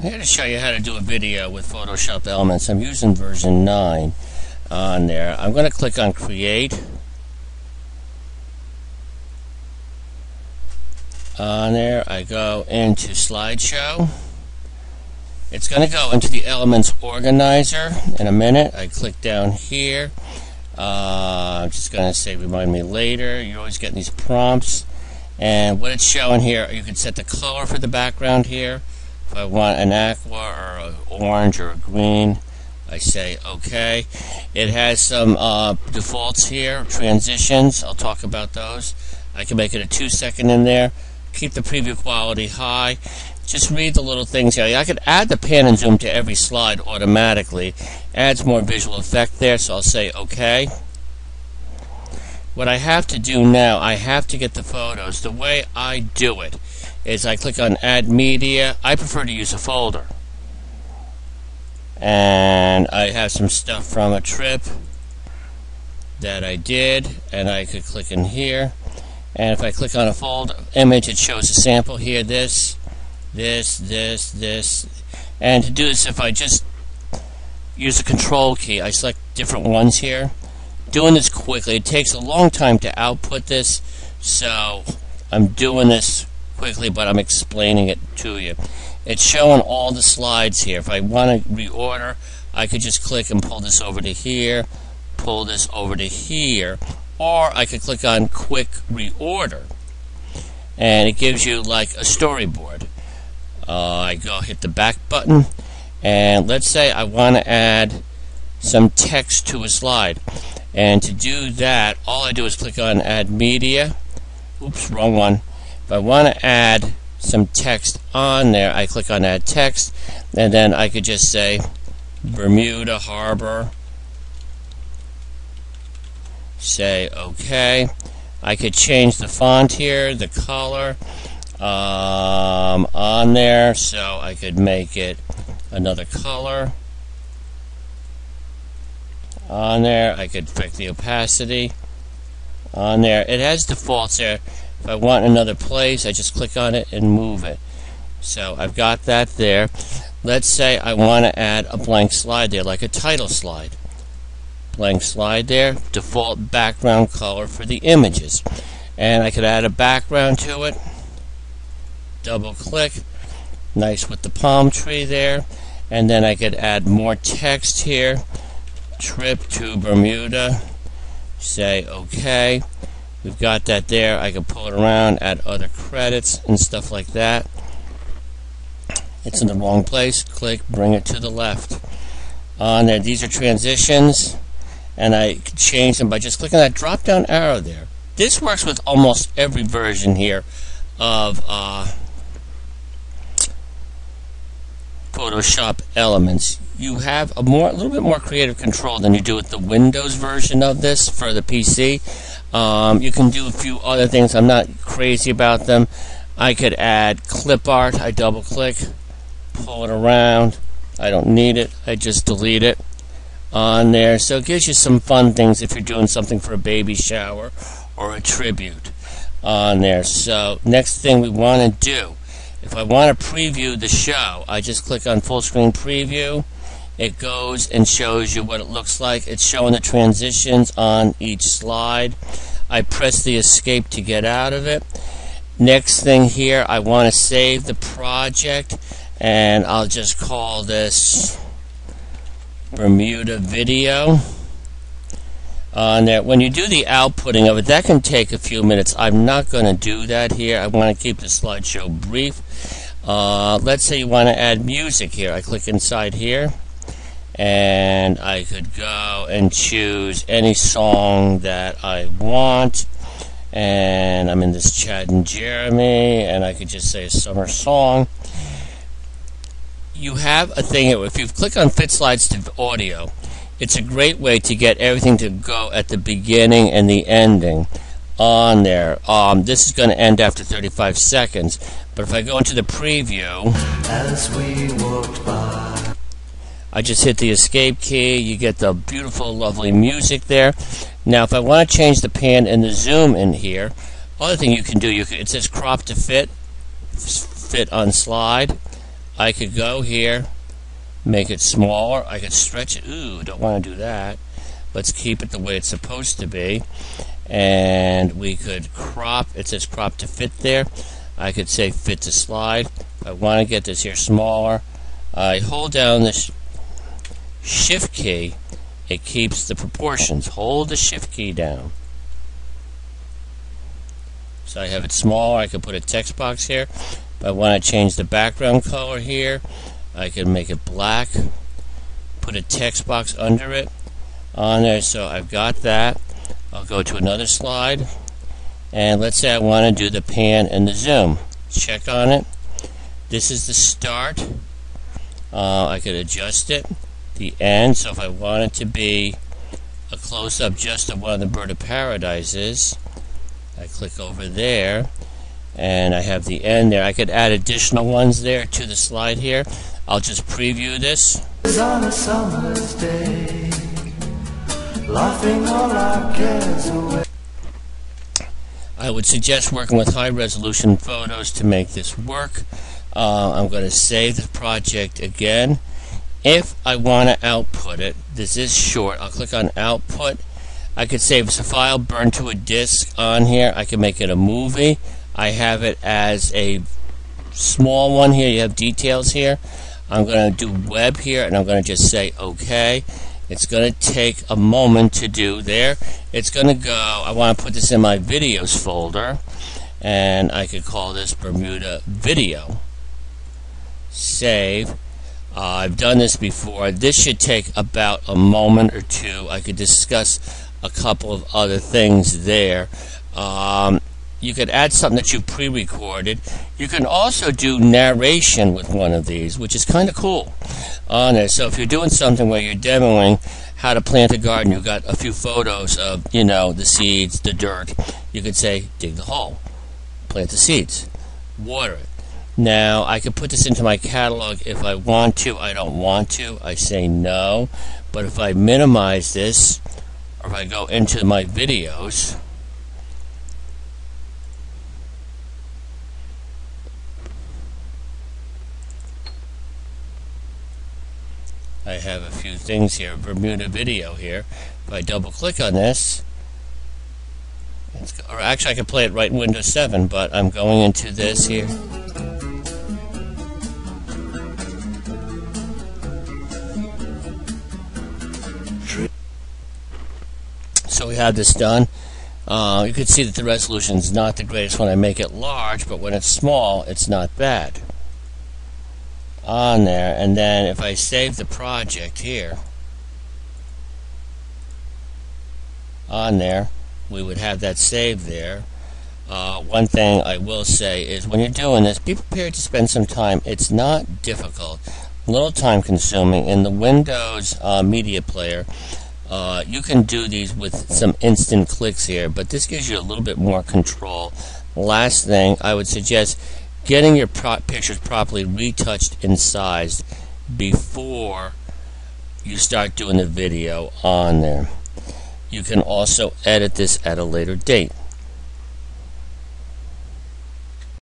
I'm here to show you how to do a video with Photoshop Elements. I'm using version 9 on there. I'm going to click on Create. On there, I go into Slideshow. It's going to go into the Elements Organizer in a minute. I click down here. Uh, I'm just going to say remind me later. You're always getting these prompts. And what it's showing here, you can set the color for the background here. If I want an aqua or an orange or a green, I say OK. It has some uh, defaults here, transitions. I'll talk about those. I can make it a two second in there. Keep the preview quality high. Just read the little things here. I could add the pan and zoom to every slide automatically. Adds more visual effect there, so I'll say OK. What I have to do now, I have to get the photos. The way I do it is I click on Add Media. I prefer to use a folder. And I have some stuff from a trip that I did, and I could click in here. And if I click on a folder image, it shows a sample here, this, this, this, this. And to do this, if I just use the control key, I select different ones here. Doing this quickly, it takes a long time to output this, so I'm doing this quickly, but I'm explaining it to you. It's showing all the slides here. If I want to reorder, I could just click and pull this over to here, pull this over to here, or I could click on Quick Reorder, and it gives you like a storyboard. Uh, I go hit the back button, and let's say I want to add some text to a slide. And to do that, all I do is click on Add Media. Oops, wrong one. If I want to add some text on there, I click on Add Text, and then I could just say Bermuda Harbor. Say OK. I could change the font here, the color um, on there, so I could make it another color on there. I could pick the opacity on there. It has defaults there. If I want another place, I just click on it and move it. So I've got that there. Let's say I want to add a blank slide there, like a title slide. Blank slide there, default background color for the images. And I could add a background to it. Double click. Nice with the palm tree there. And then I could add more text here. Trip to Bermuda. Say OK. We've got that there. I can pull it around, add other credits and stuff like that. It's in the wrong place. Click, bring it to the left. On there, these are transitions, and I can change them by just clicking that drop down arrow there. This works with almost every version here of uh, Photoshop Elements. You have a more, a little bit more creative control than you do with the Windows version of this for the PC. Um, you can do a few other things. I'm not crazy about them. I could add clip art. I double click, pull it around. I don't need it. I just delete it on there. So it gives you some fun things if you're doing something for a baby shower or a tribute on there. So next thing we want to do, if I want to preview the show, I just click on full screen preview it goes and shows you what it looks like. It's showing the transitions on each slide. I press the escape to get out of it. Next thing here, I want to save the project and I'll just call this Bermuda video. Uh, that when you do the outputting of it, that can take a few minutes. I'm not going to do that here. I want to keep the slideshow brief. Uh, let's say you want to add music here. I click inside here and I could go and choose any song that I want. And I'm in this Chad and Jeremy, and I could just say a summer song. You have a thing, if you click on Fit Slides to Audio, it's a great way to get everything to go at the beginning and the ending on there. Um, this is going to end after 35 seconds, but if I go into the preview. As we walked by. I just hit the escape key. You get the beautiful, lovely music there. Now, if I want to change the pan and the zoom in here, other thing you can do, you can, it says crop to fit, fit on slide. I could go here, make it smaller. I could stretch it. Ooh, don't want to do that. Let's keep it the way it's supposed to be. And we could crop. It says crop to fit there. I could say fit to slide. I want to get this here smaller. I hold down the sh shift key. It keeps the proportions. Hold the shift key down. So I have it smaller. I could put a text box here. If I want to change the background color here, I can make it black. Put a text box under it on there. So I've got that. I'll go to another slide. And let's say I want to do the pan and the zoom. Check on it. This is the start. Uh, I could adjust it. The end. So if I want it to be a close-up just of one of the bird of paradises, I click over there and I have the end there. I could add additional ones there to the slide here. I'll just preview this. On a summer's day, laughing all our cares away. I would suggest working with high resolution photos to make this work. Uh, I'm going to save the project again. If I want to output it, this is short. I'll click on output I could save as a file, burn to a disk on here. I can make it a movie. I have it as a small one here. You have details here. I'm going to do web here, and I'm going to just say OK. It's going to take a moment to do there. It's going to go, I want to put this in my videos folder, and I could call this Bermuda Video. Save. Uh, I've done this before. This should take about a moment or two. I could discuss a couple of other things there. Um, you could add something that you pre-recorded. You can also do narration with one of these, which is kind of cool on there. So if you're doing something where you're demoing how to plant a garden, you've got a few photos of, you know, the seeds, the dirt. You could say, dig the hole, plant the seeds, water it. Now, I could put this into my catalog if I want to. I don't want to. I say no. But if I minimize this, or if I go into my videos, I have a few things here, Bermuda video here. If I double click on this, or actually I can play it right in Windows 7, but I'm going into this here. So we have this done. Uh, you can see that the resolution is not the greatest when I make it large, but when it's small, it's not bad. On there, and then if I save the project here, on there, we would have that saved there. Uh, one thing I will say is when you're doing this, be prepared to spend some time. It's not difficult, a little time consuming. In the Windows uh, Media Player, uh, you can do these with some instant clicks here, but this gives you a little bit more control. Last thing, I would suggest getting your pro pictures properly retouched and sized before you start doing the video on there. You can also edit this at a later date.